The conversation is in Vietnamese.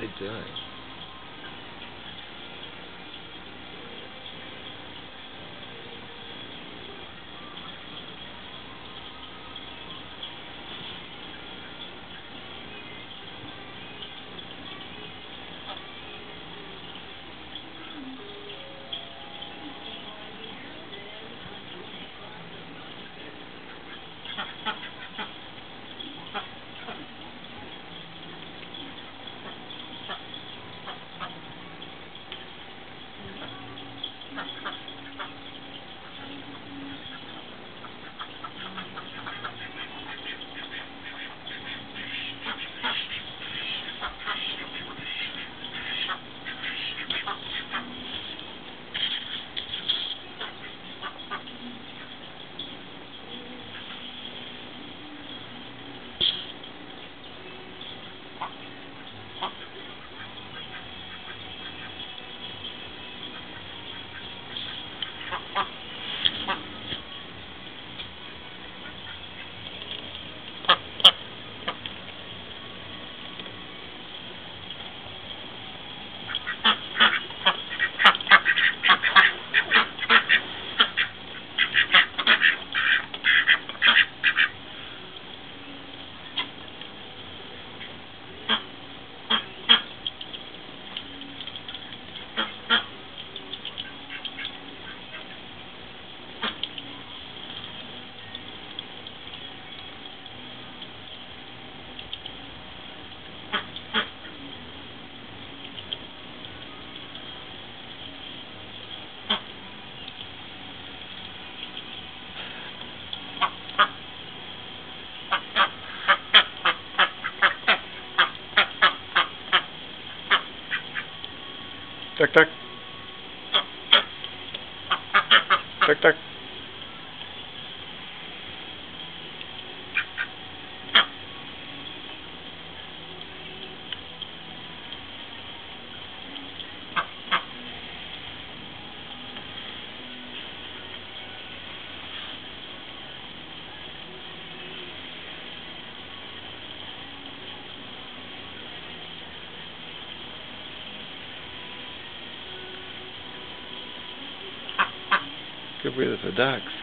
they doing? Tak, tak. Tak, tak. Get rid of the ducks.